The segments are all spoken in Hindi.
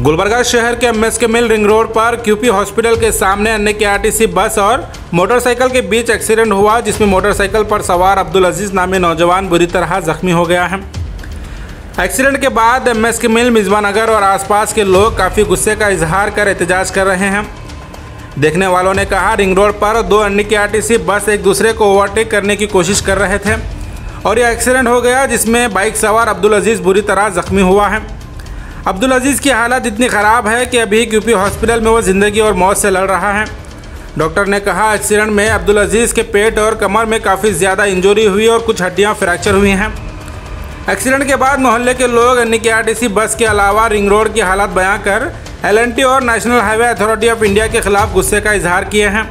गुलबर्गा शहर के एमएस के मिल रिंग रोड पर क्यूपी हॉस्पिटल के सामने अन्य के आरटीसी बस और मोटरसाइकिल के बीच एक्सीडेंट हुआ, जिसमें मोटरसाइकिल पर सवार अब्दुल अज़ीज़ नामी नौजवान बुरी तरह जख्मी हो गया है। एक्सीडेंट के बाद एमएस के मिल मिजबा नगर और आसपास के लोग काफ़ी गुस्से का इजहार कर एहतजाज कर रहे हैं। देखने वालों ने कहा, रिंग रोड पर दो अन्य के आरटीसी बस एक दूसरे को ओवरटेक करने की कोशिश कर रहे थे और यह एक्सीडेंट हो गया, जिसमें बाइक सवार अब्दुल अज़ीज़ बुरी तरह जख्मी हुआ है। अब्दुल अज़ीज़ की हालत इतनी ख़राब है कि अभी क्यूपी हॉस्पिटल में वो ज़िंदगी और मौत से लड़ रहा है। डॉक्टर ने कहा एक्सीडेंट में अब्दुल अज़ीज़ के पेट और कमर में काफ़ी ज़्यादा इंजरी हुई और कुछ हड्डियाँ फ्रैक्चर हुई हैं। एक्सीडेंट के बाद मोहल्ले के लोग एन बस के अलावा रिंग रोड की हालत बयां कर एलएनटी और national highway authority of India के खिलाफ गुस्से का इजहार किए हैं।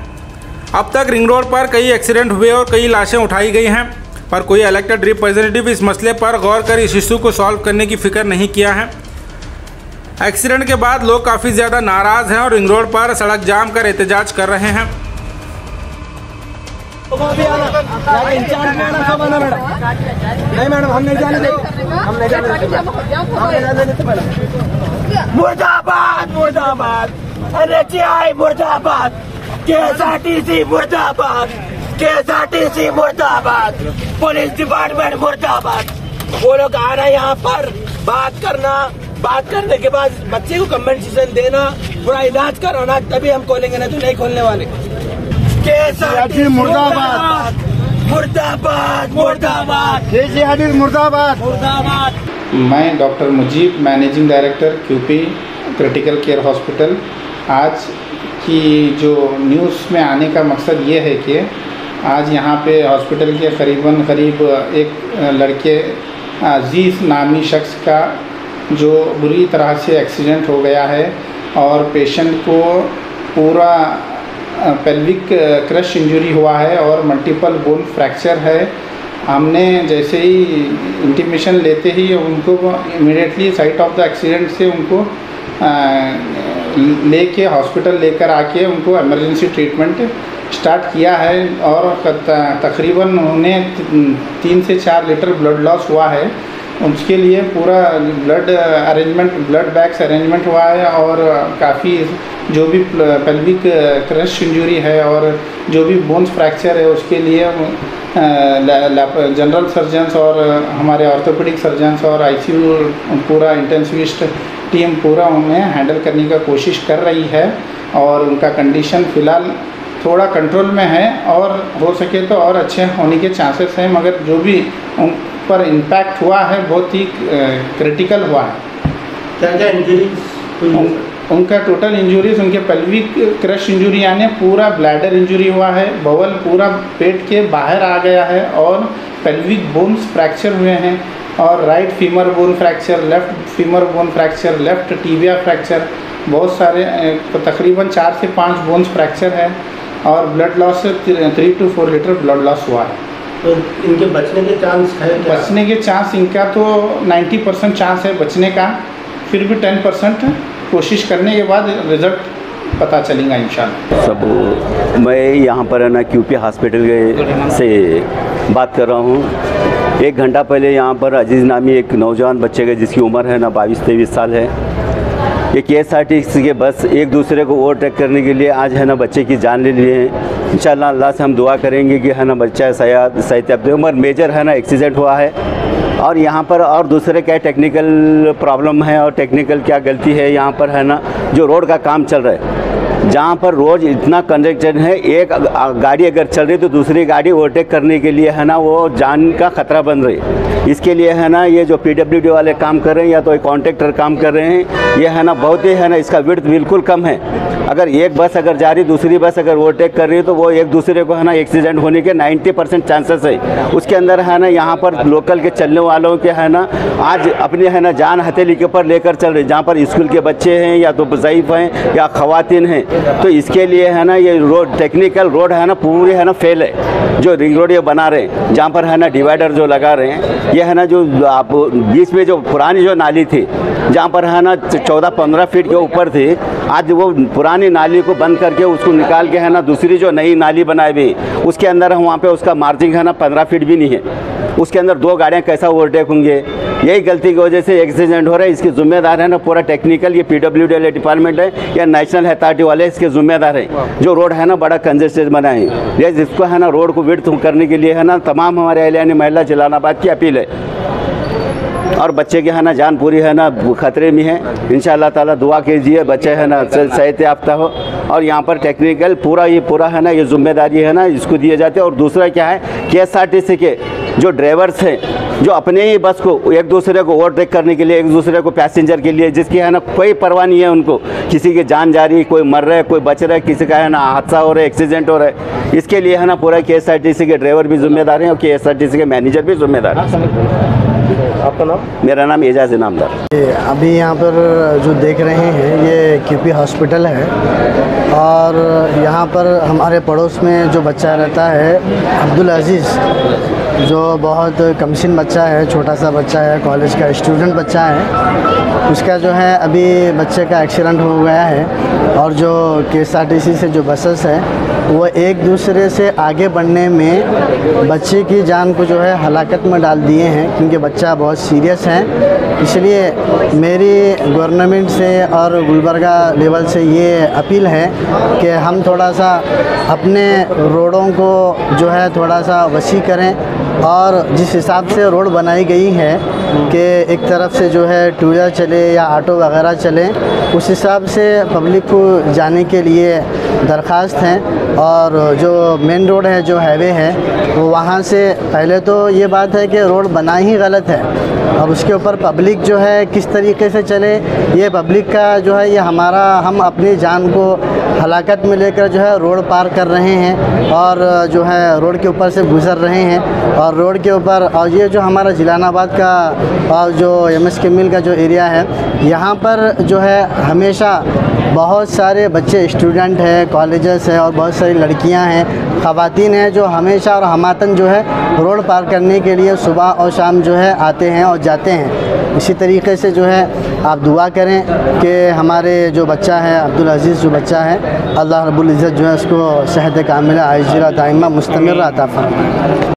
अब तक रिंग रोड पर कई एक्सीडेंट हुए और कई लाशें उठाई गई हैं, पर कोई इलेक्टेड रिप्रेजेंटेटिव इस मसले पर गौर कर इस इशू को सॉल्व करने की फ़िक्र नहीं किया है। एक्सीडेंट के बाद लोग काफ़ी ज़्यादा नाराज़ हैं और रिंग रोड पर सड़क जाम कर एहतजाज कर रहे हैं। देते हम नहीं जाने देते हम नहीं जाने देते मैडम मुर्दाबाद मुर्दाबाद। एनएचआई मुर्दाबाद। केएसआरटीसी मुर्दाबाद। केएसआरटीसी मुर्दाबाद। पुलिस डिपार्टमेंट मुर्दाबाद। वो लोग आ रहे हैं यहाँ पर। बात करना बात करने के बाद बच्चे को कम्पेंसेशन देना पूरा इलाज कराना तभी हम खोलेंगे नहीं तो नहीं खोलने वाले। मुर्दाबाद। मुर्दाबाद। मुर्दाबाद मुर्दाबाद। मुर्दाबाद। मैं doctor Mujeeb managing director Q P critical care hospital. आज की जो न्यूज़ में आने का मकसद ये है कि आज यहाँ पे हॉस्पिटल के करीबन करीब एक लड़के अज़ीज़ नामी शख्स का जो बुरी तरह से एक्सीडेंट हो गया है और पेशेंट को पूरा पेल्विक क्रश इंजरी हुआ है और मल्टीपल बोन फ्रैक्चर है, हमने जैसे ही इंटीमेशन लेते ही उनको immediately site of the accident से उनको लेके हॉस्पिटल लेकर आके उनको इमरजेंसी ट्रीटमेंट स्टार्ट किया है और तकरीबन उन्हें तीन से चार लीटर ब्लड लॉस हुआ है। उसके लिए पूरा blood arrangement blood bags arrangement हुआ है और काफ़ी जो भी पेल्विक क्रश इंजरी है और जो भी बोन्स फ्रैक्चर है उसके लिए जनरल सर्जन्स और हमारे ऑर्थोपेडिक सर्जन्स और आईसीयू पूरा इंटेंसिविस्ट टीम पूरा उन्हें हैंडल करने का कोशिश कर रही है और उनका कंडीशन फ़िलहाल थोड़ा कंट्रोल में है और हो सके तो और अच्छे होने के चांसेस हैं, मगर जो भी पर इम्पैक्ट हुआ है बहुत ही क्रिटिकल हुआ है। क्या क्या इंजरीज उनका टोटल इंजरीज उनके पेल्विक क्रश इंजरी यानी पूरा ब्लैडर इंजरी हुआ है बवल पूरा पेट के बाहर आ गया है और पेल्विक बोन्स फ्रैक्चर हुए हैं और right femur bone fracture left femur bone fracture left tibia fracture बहुत सारे तकरीबन चार से पाँच बोन्स फ्रैक्चर है और blood loss three two four litre blood loss हुआ है। तो इनके बचने के चांस है क्या? बचने के चांस इनका तो 90 परसेंट चांस है बचने का। फिर भी 10 परसेंट कोशिश करने के बाद रिज़ल्ट पता चलेगा इन सब मैं यहाँ पर है ना क्यूपी हॉस्पिटल के से बात कर रहा हूँ। एक घंटा पहले यहाँ पर अज़ीज़ नामी एक नौजवान बच्चे का जिसकी उम्र है ना बाईस तेईस साल है। ये के एस आर टी सी के बस एक दूसरे को ओवरटेक करने के लिए आज है ना बच्चे की जान ले लिए हैं। इंशाल्लाह अल्लाह से हम दुआ करेंगे कि है ना बच्चा सयाद सहित उम्र मेजर है ना, एक्सीडेंट हुआ है। और यहाँ पर और दूसरे क्या टेक्निकल प्रॉब्लम है और टेक्निकल क्या गलती है, यहाँ पर है ना जो रोड का काम चल रहा है। जहाँ पर रोज़ इतना कंजेक्शन है, एक गाड़ी अगर चल रही तो दूसरी गाड़ी ओवरटेक करने के लिए है ना वो जान का खतरा बन रही इसके लिए है ना ये जो पीडब्ल्यूडी वाले काम कर रहे हैं या तो कॉन्ट्रेक्टर काम कर रहे हैं, ये है ना बहुत ही है ना इसका विर्थ बिल्कुल कम है। अगर एक बस अगर जा रही, दूसरी बस अगर ओवरटेक कर रही है तो वो एक दूसरे को है ना एक्सीडेंट होने के 90 परसेंट चांसेस है। उसके अंदर है ना, यहाँ पर लोकल के चलने वालों के है ना, आज अपने है ना, जान हथेली के ऊपर लेकर चल रहे जहाँ पर स्कूल के बच्चे हैं, या तो ज़यीफ़ हैं, या खातन हैं। तो इसके लिए है ना, ये रोड टेक्निकल रोड है ना, पूरी है ना फेल है। जो रिंग रोड ये बना रहे हैं, जहाँ पर है ना डिवाइडर जो लगा रहे हैं, ये है ना, जो आप, बीच में जो पुरानी जो नाली थी जहाँ पर है ना, चौदह पंद्रह फीट के ऊपर थी। आज वो पुरानी नाली को बंद करके उसको निकाल के है ना, दूसरी जो नई नाली बनाई हुई, उसके अंदर वहाँ पे उसका मार्जिंग है ना, पंद्रह फीट भी नहीं है। उसके अंदर दो गाड़ियाँ कैसा ओवरटेक होंगे? यही गलती की वजह से एक्सीडेंट हो रहा है। इसकी जिम्मेदार है ना, पूरा टेक्निकल, ये पी डब्ल्यू डी डिपार्टमेंट है, या नेशनल अथॉरिटी वाले इसके जिम्मेदार है। जो रोड है ना, बड़ा कंजेस्टेड बना है। ये जिसको है ना, रोड को विर्थ करने के लिए है ना, तमाम हमारे एलियानी महिला जलानाबाद की अपील है। और बच्चे की, है ना जान पूरी है ना, खतरे में है। इन ताला दुआ कीजिए, बच्चे, है ना सेहत याफ्ता हो। और यहाँ पर टेक्निकल पूरा ये पूरा, है ना, ये ज़िम्मेदारी, है ना, इसको दिए जाते हैं। और दूसरा क्या है के एस आर टी सी के जो ड्राइवर्स हैं, जो अपने ही बस को एक दूसरे को ओवरटेक करने के लिए, एक दूसरे को पैसेंजर के लिए, जिसकी, है ना, कोई परवाह नहीं है उनको। किसी की जान जा रही, कोई मर रहा है, कोई बच रहा है, किसी का, है ना, हादसा हो रहा है एक्सीडेंट हो रहा है, इसके लिए, है ना, पूरा के एस आर टी सी के ड्राइवर भी जिम्मेदार हैं और के एस आर टी सी के मैनेजर भी जिम्मेदार हैं। आपका नाम? मेरा नाम एजाज इनामदार। अभी यहाँ पर जो देख रहे हैं ये क्यूपी हॉस्पिटल है। और यहाँ पर हमारे पड़ोस में जो बच्चा रहता है अब्दुल अज़ीज़ जो बहुत कमसिन बच्चा है छोटा सा बच्चा है कॉलेज का स्टूडेंट बच्चा है उसका जो है अभी बच्चे का एक्सीडेंट हो गया है। और जो के से जो बसेस है वो एक दूसरे से आगे बढ़ने में बच्चे की जान को जो है हलाकत में डाल दिए हैं, क्योंकि बच्चा बहुत सीरियस है। इसलिए मेरी गवर्नमेंट से और गुलबर्गा लेवल से ये अपील है कि हम थोड़ा सा अपने रोडों को जो है थोड़ा सा वसी करें और जिस हिसाब से रोड बनाई गई है कि एक तरफ़ से जो है टू व्हीलर चले या ऑटो वगैरह चले, उस हिसाब से पब्लिक को जाने के लिए दरख्वास्त हैं। और जो मेन रोड है, जो हाईवे है, वो वहाँ से पहले तो ये बात है कि रोड बना ही गलत है। और उसके ऊपर पब्लिक जो है, किस तरीके से चले, ये पब्लिक का जो है, ये हमारा, हम अपनी जान को हलाकत में लेकर जो है रोड पार कर रहे हैं और जो है रोड के ऊपर से गुज़र रहे हैं और रोड के ऊपर और ये जो हमारा जिलानाबाद का और जो एम एस के मिल का जो एरिया है, यहाँ पर जो है हमेशा बहुत सारे बच्चे स्टूडेंट हैं कॉलेजेस हैं और बहुत सारी लड़कियाँ हैं, ख़वातीन हैं जो हमेशा और हमातन जो है रोड पार करने के लिए सुबह और शाम जो है आते हैं और जाते हैं। इसी तरीके से जो है आप दुआ करें कि हमारे जो बच्चा है अब्दुल अज़ीज़ जो बच्चा है अल्लाह रब्बुल इज़्ज़त जो है उसको सेहत कामिला आयजिला दाइमा मुस्तमर अता फरमाए।